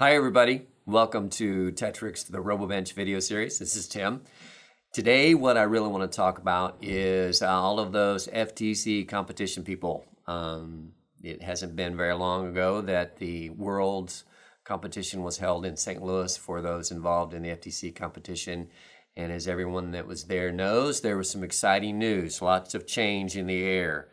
Hi everybody, welcome to Tetrix, the RoboBench video series. This is Tim. Today what I really want to talk about is all of those FTC competition people. Um, it hasn't been very long ago that the world's competition was held in St. Louis for those involved in the FTC competition. And as everyone that was there knows, there was some exciting news, lots of change in the air.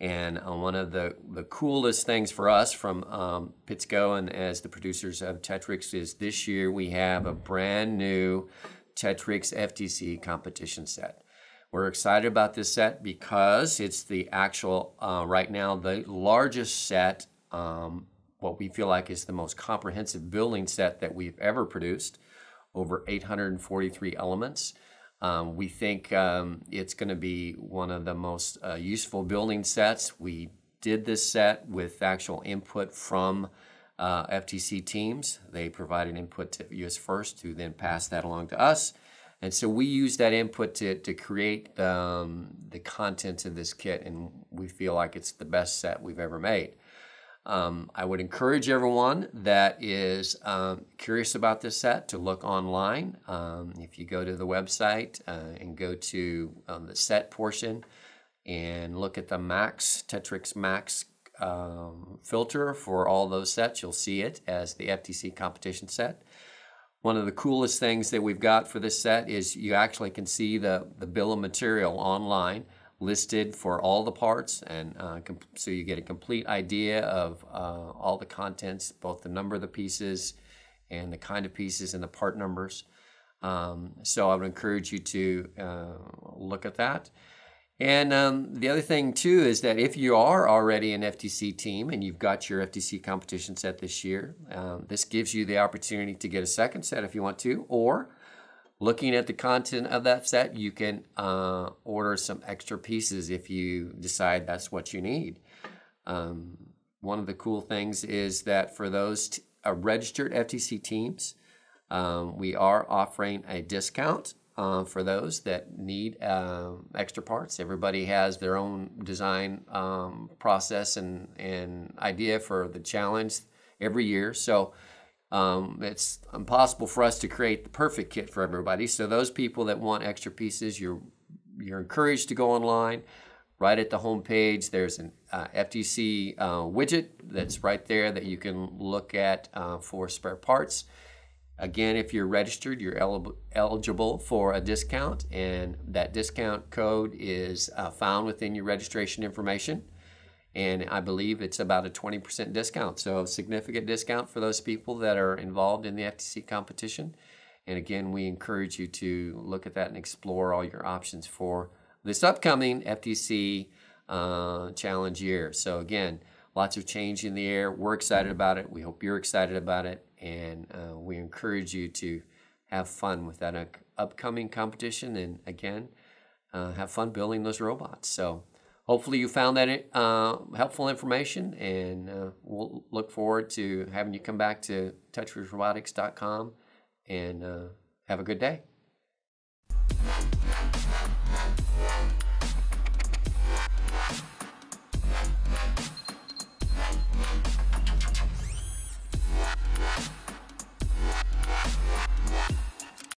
And uh, one of the, the coolest things for us from um, Pitsco and as the producers of Tetrix is this year we have a brand new Tetrix FTC competition set. We're excited about this set because it's the actual, uh, right now, the largest set, um, what we feel like is the most comprehensive building set that we've ever produced, over 843 elements. Um, we think um, it's going to be one of the most uh, useful building sets. We did this set with actual input from uh, FTC teams. They provided input to US First, who then passed that along to us. And so we use that input to, to create um, the content of this kit, and we feel like it's the best set we've ever made. Um, I would encourage everyone that is um, curious about this set to look online. Um, if you go to the website uh, and go to um, the set portion and look at the Max, Tetrix Max um, filter for all those sets, you'll see it as the FTC competition set. One of the coolest things that we've got for this set is you actually can see the, the bill of material online listed for all the parts and uh, so you get a complete idea of uh, all the contents, both the number of the pieces and the kind of pieces and the part numbers. Um, so I would encourage you to uh, look at that. And um, the other thing too is that if you are already an FTC team and you've got your FTC competition set this year, um, this gives you the opportunity to get a second set if you want to, or looking at the content of that set, you can uh, order some extra pieces if you decide that's what you need. Um, one of the cool things is that for those t- uh, registered FTC teams, um, we are offering a discount uh, for those that need uh, extra parts. Everybody has their own design um, process and, and idea for the challenge every year. So um, it's impossible for us to create the perfect kit for everybody. So those people that want extra pieces, you're you're encouraged to go online. Right at the home page, there's an uh, FTC uh, widget that's right there that you can look at uh, for spare parts. Again, if you're registered, you're el eligible for a discount, and that discount code is uh, found within your registration information and I believe it's about a 20% discount. So, a significant discount for those people that are involved in the FTC competition. And again, we encourage you to look at that and explore all your options for this upcoming FTC uh, challenge year. So, again, lots of change in the air. We're excited about it. We hope you're excited about it. And uh, we encourage you to have fun with that upcoming competition. And again, uh, have fun building those robots. So, hopefully you found that uh, helpful information and uh, we'll look forward to having you come back to TetrixRobotics.com and uh, have a good day.